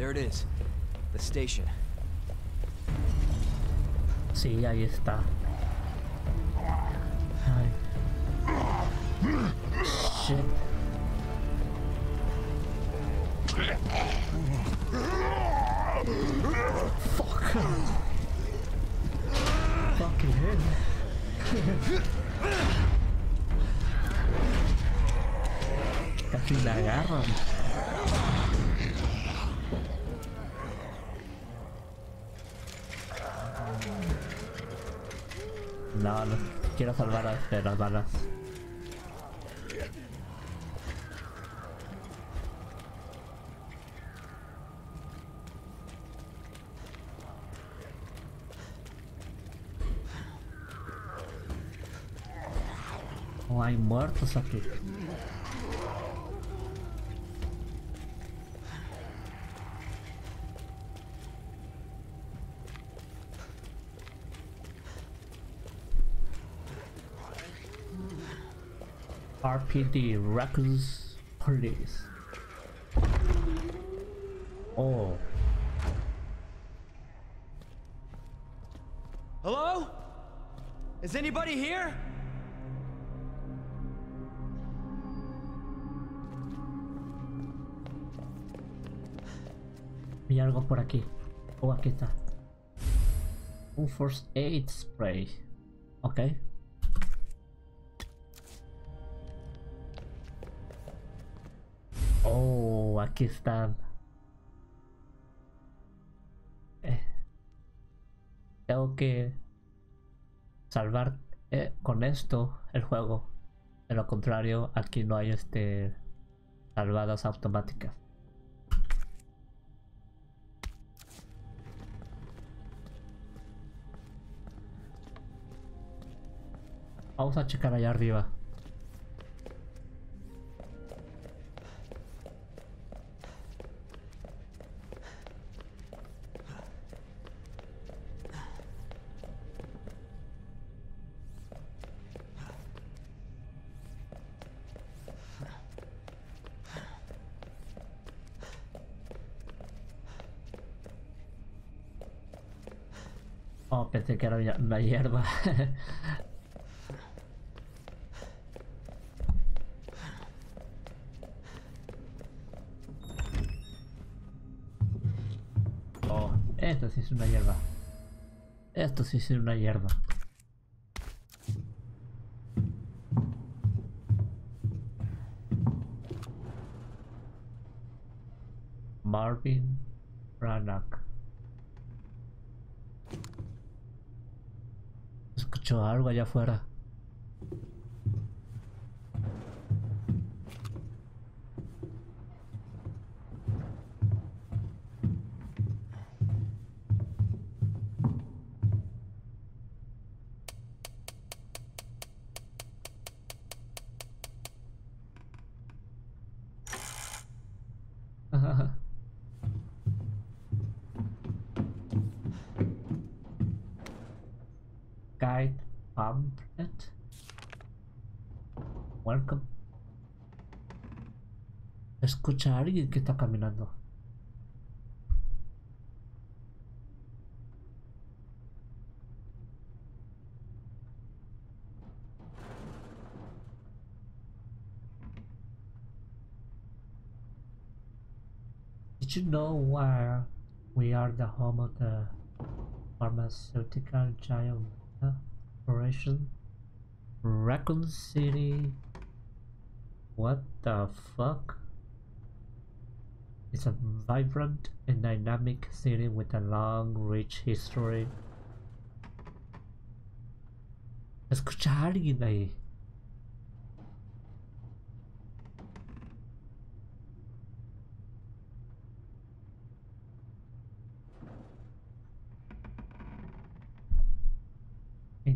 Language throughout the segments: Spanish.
There it is. The station. Sí, ahí está. Ay. Shit. Fuck. Fucking hell. Casi la agarran. Quiero salvar a de las balas. No hay muertos aquí. RPD Raccoons Police. Oh, Hello? Is anybody here? vi algo por aquí. Oh, aquí está. Un first aid spray. Ok. Oh, aquí están. Eh. Tengo que salvar eh, con esto el juego. De lo contrario, aquí no hay este salvadas automáticas. Vamos a checar allá arriba. Pensé que era una hierba. Oh, esto sí es una hierba. Esto sí es una hierba. Marvin Algo allá afuera. Pamphlet. Welcome. Escucha a alguien que está caminando. Did you know where we are the home of the pharmaceutical giant uh, operation? Raccoon City. What the fuck? It's a vibrant and dynamic city with a long, rich history. Escucha a alguien ahí.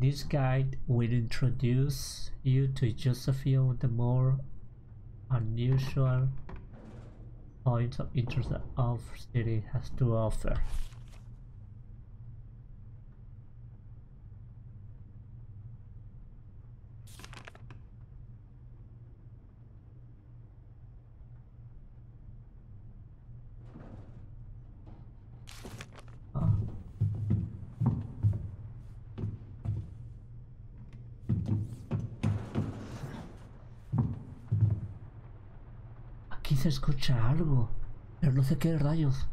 This guide, we'll introduce you to just a few of the more unusual points of interest that our city has to offer. Escucha algo, pero no sé qué rayos.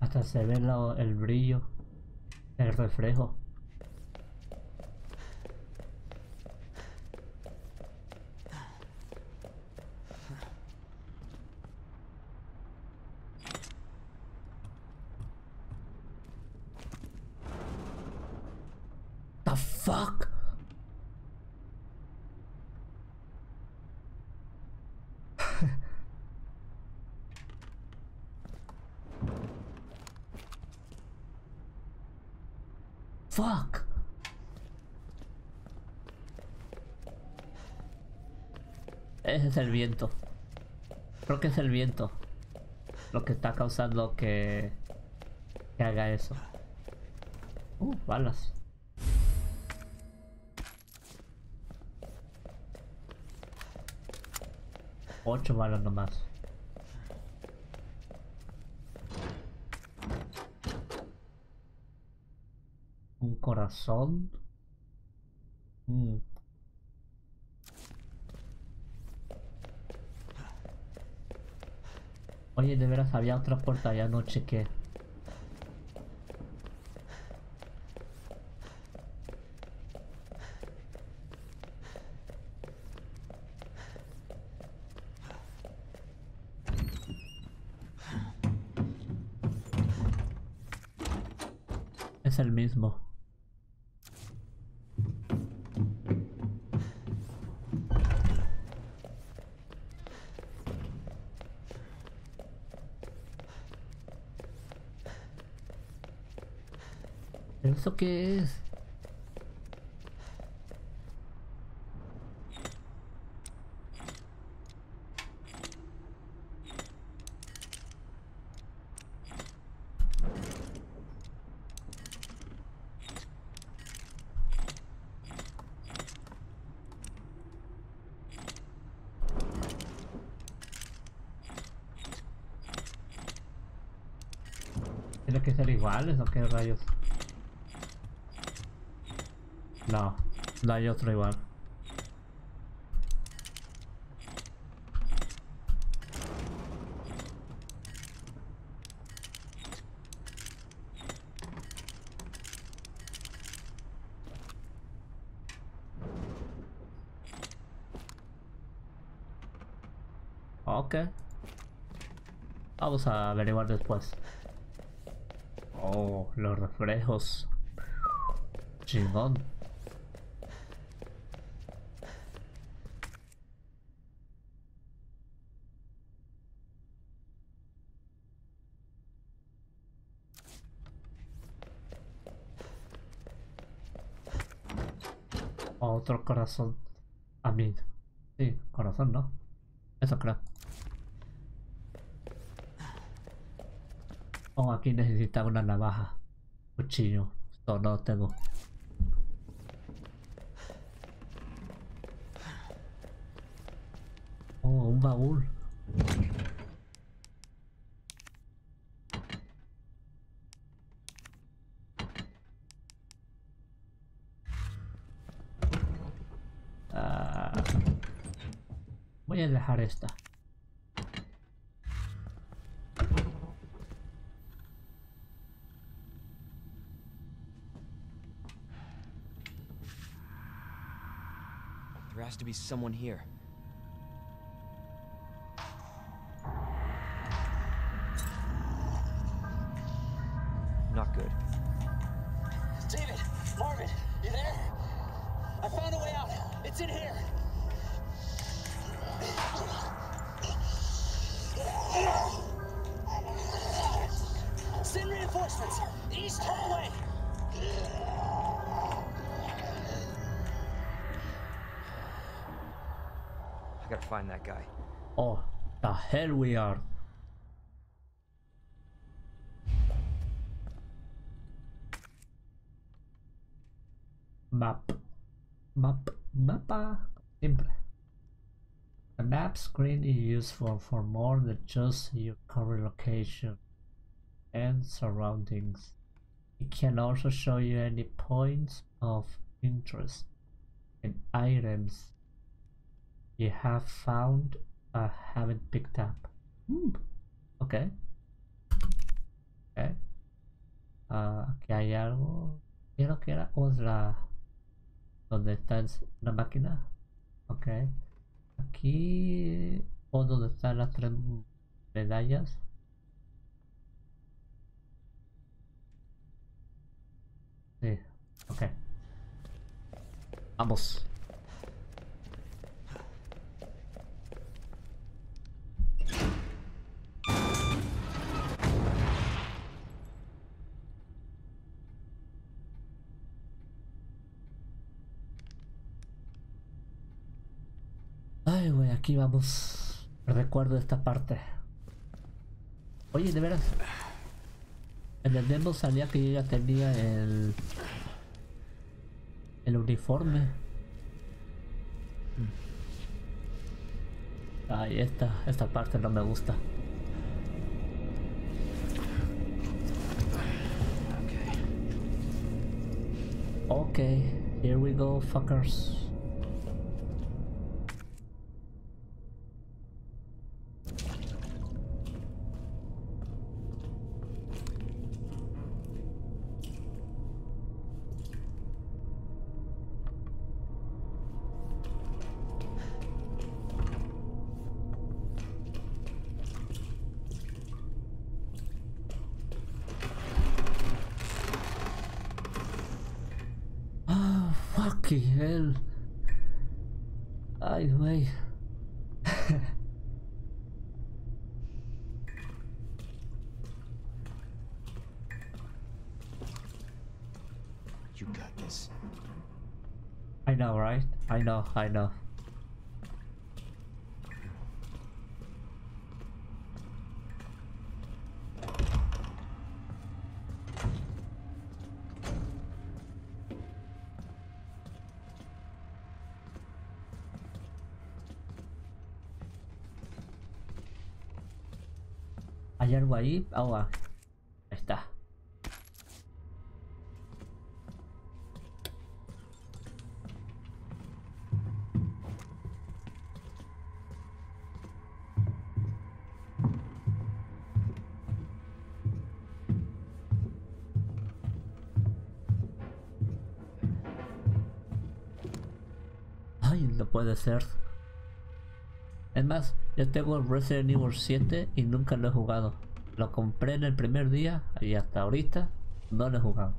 Hasta se ve el brillo, el reflejo. The fuck? Fuck. Ese es el viento. Creo que es el viento. Lo que está causando que, que haga eso. Uh, balas. Ocho balas nomás. Un corazón. Mm. Oye, de veras había otra puerta, ya no chequé. Es el mismo. ¿Pero eso qué es? ¿Tiene que ser iguales o qué rayos? No, no hay otro igual. Ok. Vamos a averiguar después. Oh, los reflejos. Chingón. Otro corazón. A mí. Sí, corazón, ¿no? Eso creo. Oh, aquí necesita una navaja. Cuchillo. No, no tengo. Oh, un baúl. Voy a dejar esta. There has to be someone here. Not good. David, Marvin, you there? I found a way out. It's in here. Send reinforcements. East hallway. I gotta find that guy. Oh, the hell we are. Map. Map. Mapa. Siempre. The map screen is useful for more than just your current location. and surroundings. It can also show you any points of interest and items you have found or haven't picked up. Hmm. Okay. Okay. Ah, aquí hay algo. Creo que era otra. Donde está la máquina. Ok. Aquí. O donde están las tres medallas. Sí. Ok. Vamos. Ay, güey, aquí vamos. Recuerdo esta parte. Oye, de veras. En el demo salía que yo ya tenía el. El uniforme. Ay, esta, esta parte no me gusta. Okay, here we go, fuckers. Fucking hell. Ay, güey. You got this. I know, right? I know, I know. Ahí? Ah, ahí está. Ay, no puede ser. Es más, yo tengo Resident Evil 7 y nunca lo he jugado. Lo compré en el primer día y hasta ahorita no lo he jugado.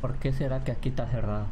¿Por qué será que aquí está cerrado?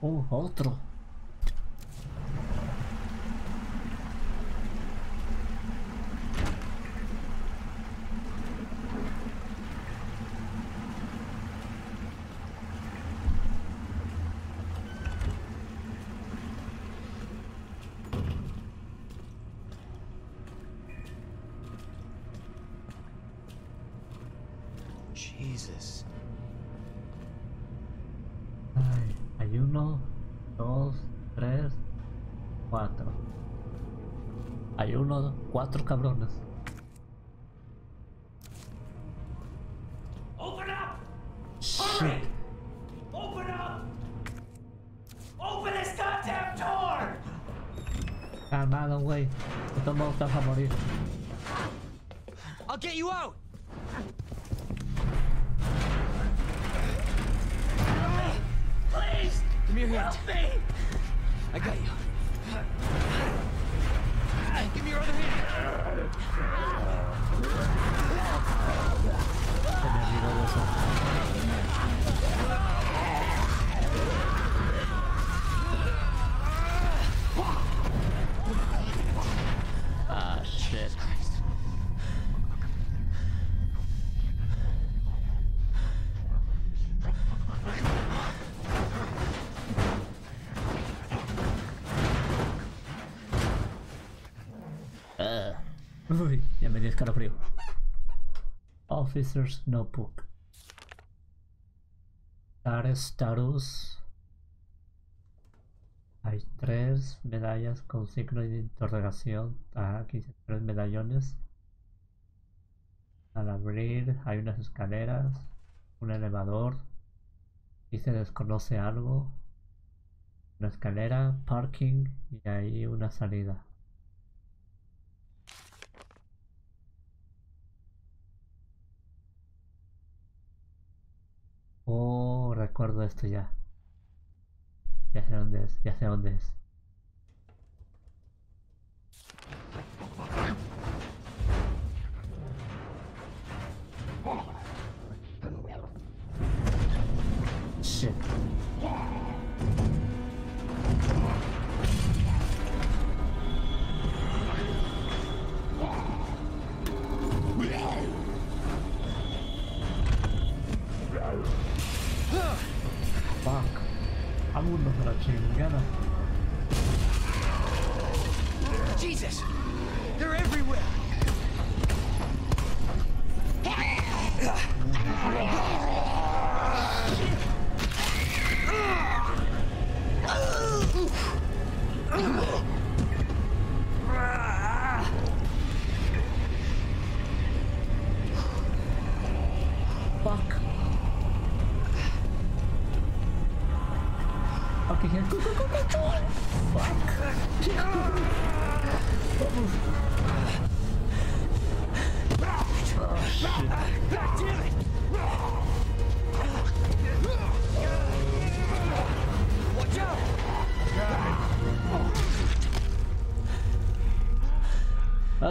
Oh, otro. Jesus. Ay, hay uno, dos, tres, cuatro. Hay uno, cuatro cabrones. Here, hand. I got you. Give me your other hand. Officer's Notebook. Dar status. Hay tres medallas con signo de interrogación. Ah, aquí tres medallones. Al abrir hay unas escaleras, un elevador. Y se desconoce algo. Una escalera, parking y ahí una salida. Oh, recuerdo esto ya. Ya sé dónde es, ya sé dónde es. Vámonos a la chingada. Jesus!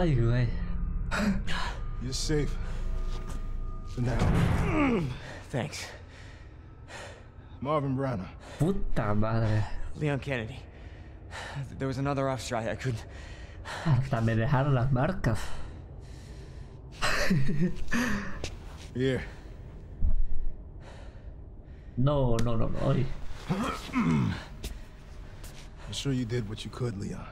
Ay, güey. Eh? You're safe. For now. Thanks. Marvin Branner. Puta madre. Leon Kennedy. There was another officer I, I couldn't. Hasta me dejaron las marcas. Here. No, no, no, no. I'm sure you did what you could, Leon.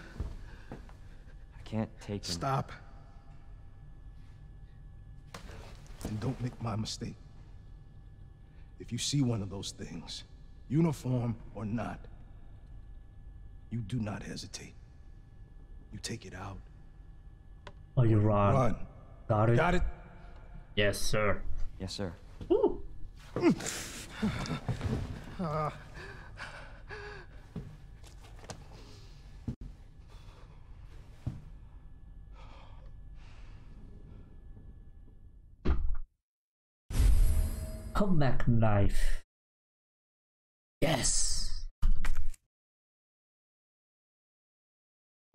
I can't take him. Stop. And don't make my mistake. If you see one of those things, uniform or not, you do not hesitate. You take it out. Oh, you run. Run. Got it? Got it? Yes, sir. Yes, sir. Ooh. Ah. Comeback knife. Yes.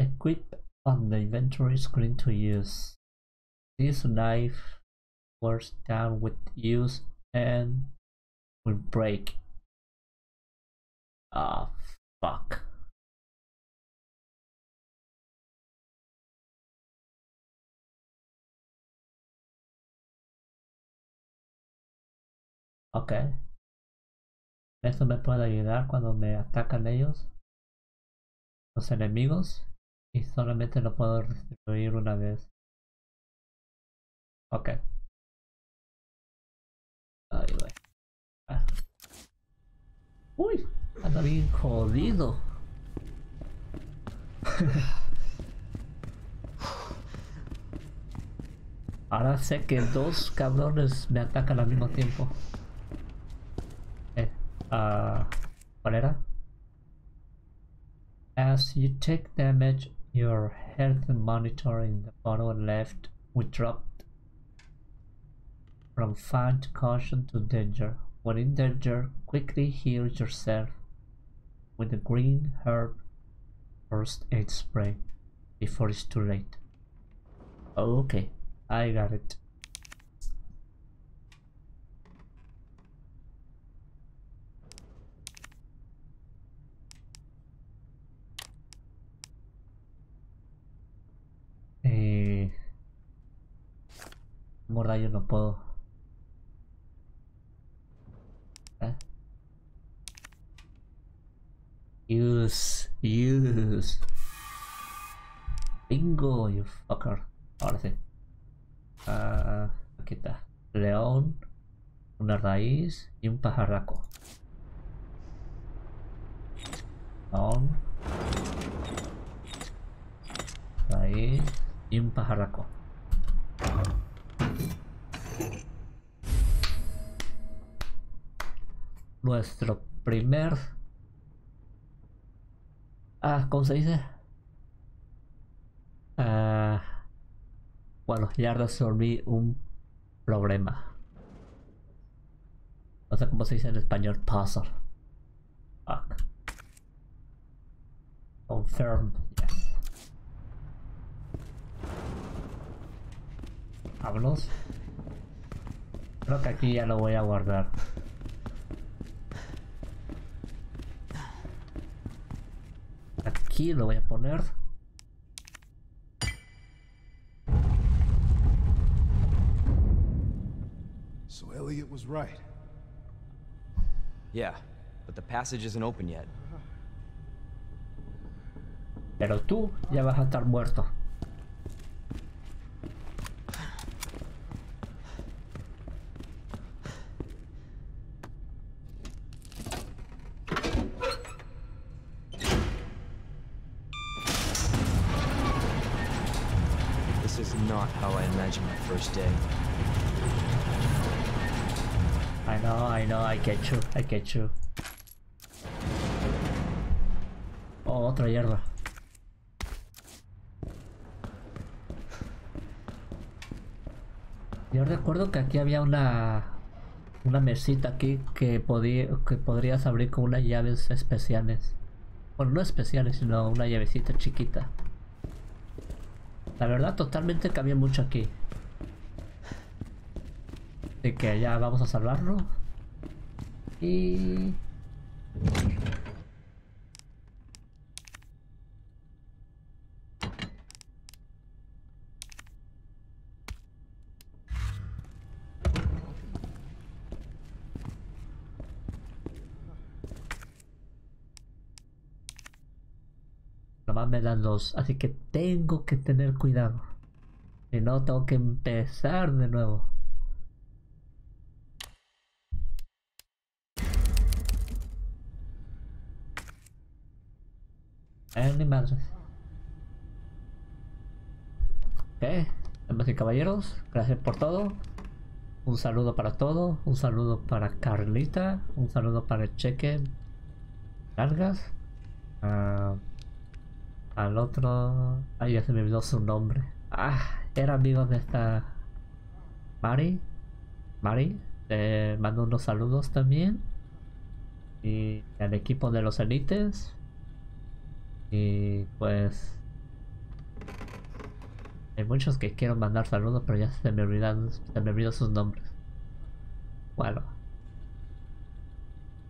Equip on the inventory screen to use. This knife wears down with use and will break Ah, fuck. Ok. Esto me puede ayudar cuando me atacan ellos. Los enemigos. Y solamente lo puedo destruir una vez. Ok. Ahí voy. Ah. Uy, anda bien jodido. Ahora sé que dos cabrones me atacan al mismo tiempo. Uh, Era? As you take damage, your health monitor in the bottom left will drop from fine to caution to danger. When in danger, quickly heal yourself with the green herb first aid spray before it's too late. Okay, I got it. Mordallo no puedo. ¿Eh? Use, use. Bingo, you fucker. Ahora sí. Ah, aquí está. León, una raíz y un pajarraco. León, raíz y un pajarraco. Nuestro primer... Ah, ¿cómo se dice? Ah, bueno, ya resolví un problema. No sé cómo se dice en español, puzzle. Fuck. Confirm, yes. Creo que aquí ya lo voy a guardar. Aquí lo voy a poner. So Elliot was right. Yeah, but the passage isn't open yet. Pero tú ya vas a estar muerto. Not how I imagined my first day. I know, I know, I get you, I get you. Oh, otra hierba. Yo recuerdo que aquí había una una mesita aquí que podía que podrías abrir con unas llaves especiales. Bueno, no especiales, sino una llavecita chiquita. La verdad, totalmente cambió mucho aquí. Así que ya vamos a salvarlo. Y... Me dan dos, así que tengo que tener cuidado. Si no, tengo que empezar de nuevo. Eh, ni madres. Ok, damas y caballeros, gracias por todo. Un saludo para todo, un saludo para Carlita, un saludo para el Cheque Largas. Ah, al otro. Ay, ya se me olvidó su nombre. Ah, era amigo de esta. Mari. Mari. Te mando unos saludos también. Y al equipo de los élites. Y pues. Hay muchos que quiero mandar saludos, pero ya se me olvidan. Se me olvidó sus nombres. Bueno.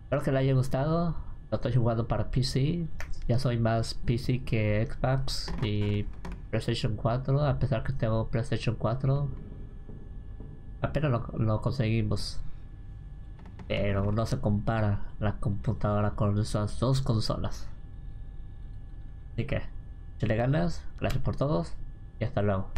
Espero que les haya gustado. Lo estoy jugando para PC. Ya soy más PC que Xbox y PlayStation 4. A pesar que tengo PlayStation 4. Apenas lo, conseguimos. Pero no se compara la computadora con esas dos consolas. Así que, si le ganas, gracias por todos y hasta luego.